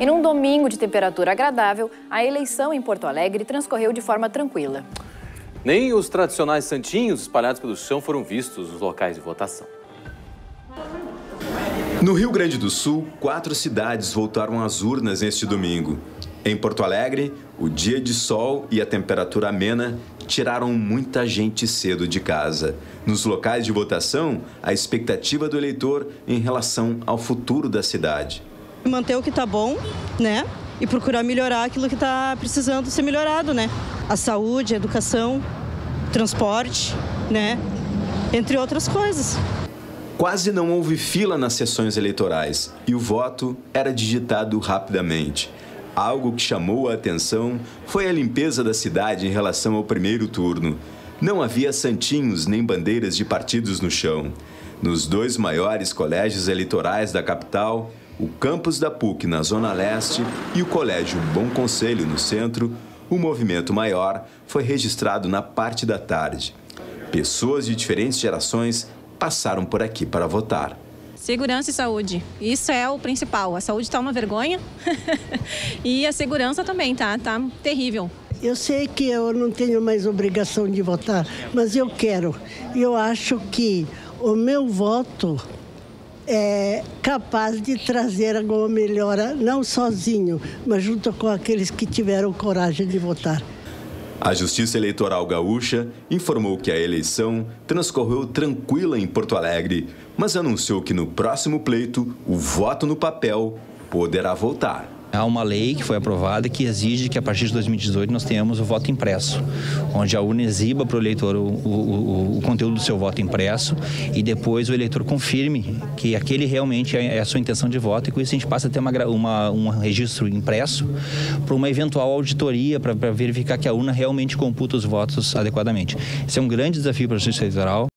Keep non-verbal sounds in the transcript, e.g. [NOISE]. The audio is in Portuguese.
E num domingo de temperatura agradável, a eleição em Porto Alegre transcorreu de forma tranquila. Nem os tradicionais santinhos espalhados pelo chão foram vistos nos locais de votação. No Rio Grande do Sul, quatro cidades voltaram às urnas neste domingo. Em Porto Alegre, o dia de sol e a temperatura amena tiraram muita gente cedo de casa. Nos locais de votação, a expectativa do eleitor em relação ao futuro da cidade. Manter o que está bom, né? E procurar melhorar aquilo que está precisando ser melhorado, né? A saúde, a educação, transporte, né? Entre outras coisas. Quase não houve fila nas sessões eleitorais e o voto era digitado rapidamente. Algo que chamou a atenção foi a limpeza da cidade em relação ao primeiro turno. Não havia santinhos nem bandeiras de partidos no chão. Nos dois maiores colégios eleitorais da capital, o campus da PUC na Zona Leste e o Colégio Bom Conselho no centro, o movimento maior foi registrado na parte da tarde. Pessoas de diferentes gerações passaram por aqui para votar. Segurança e saúde. Isso é o principal. A saúde está uma vergonha [LAUGHS] e a segurança também tá, tá terrível. Eu sei que eu não tenho mais obrigação de votar, mas eu quero. Eu acho que o meu voto é capaz de trazer alguma melhora, não sozinho, mas junto com aqueles que tiveram coragem de votar. A Justiça Eleitoral Gaúcha informou que a eleição transcorreu tranquila em Porto Alegre, mas anunciou que no próximo pleito o voto no papel poderá voltar. Há uma lei que foi aprovada que exige que a partir de 2018 nós tenhamos o voto impresso, onde a urna exiba para o eleitor o, o, o, conteúdo do seu voto impresso e depois o eleitor confirme que aquele realmente é a sua intenção de voto e com isso a gente passa a ter uma, uma um registro impresso para uma eventual auditoria para verificar que a urna realmente computa os votos adequadamente. Esse é um grande desafio para a Justiça Eleitoral.